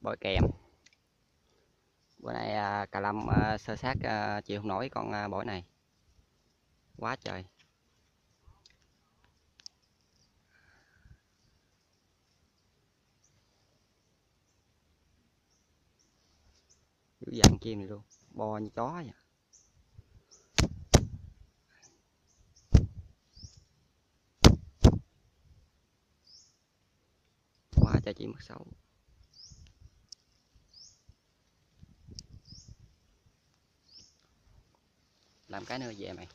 bội kèm. Bữa nay à, cà lâm à, sơ sát à, chịu không nổi con à, bổi này. Quá trời. Dữ dằn chim này luôn. Bo như chó vậy. Quá trời chỉ mất xấu làm cái nữa về mày.